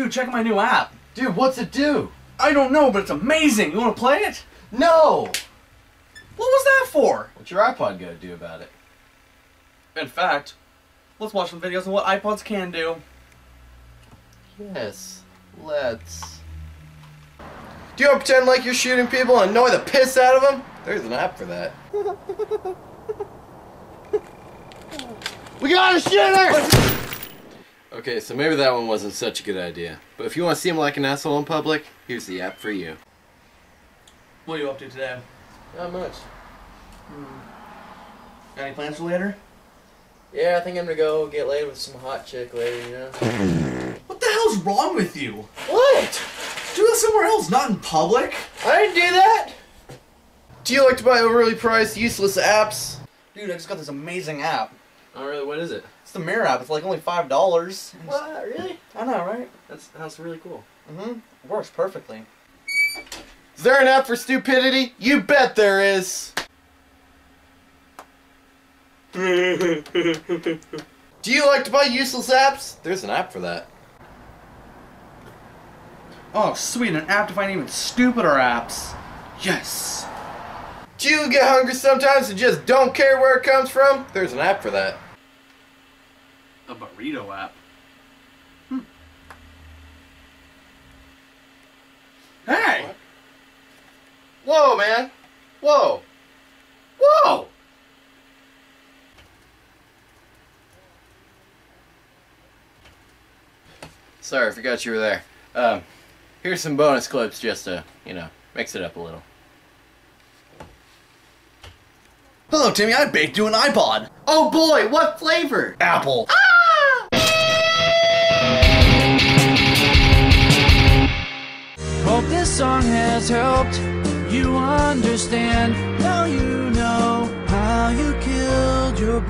Dude, check out my new app. Dude, what's it do? I don't know, but it's amazing. You want to play it? No! What was that for? What's your iPod gonna do about it? In fact, let's watch some videos on what iPods can do. Yes, let's. Do you want to pretend like you're shooting people and annoy the piss out of them? There's an app for that. we got a shitter! Okay, so maybe that one wasn't such a good idea. But if you want to seem like an asshole in public, here's the app for you. What are you up to today? Not much. Hmm. Got any plans for later? Yeah, I think I'm gonna go get laid with some hot chick later, you know? What the hell's wrong with you? What? Do that somewhere else, not in public. I didn't do that! Do you like to buy overly priced, useless apps? Dude, I just got this amazing app. Oh, really? What is it? It's the Mirror app. It's like only five dollars. What? Really? I know, right? That's, that's really cool. Mm-hmm. Works perfectly. Is there an app for stupidity? You bet there is! Do you like to buy useless apps? There's an app for that. Oh, sweet, an app to find even stupider apps. Yes. You get hungry sometimes and just don't care where it comes from? There's an app for that. A burrito app. Hmm. Hey! Whoa, man! Whoa! Whoa! Sorry, I forgot you were there. Um, here's some bonus clips just to, you know, mix it up a little. Hello, Timmy. I baked you an iPod. Oh boy, what flavor? Apple. Ah! Hope this song has helped you understand. Now you know how you killed your.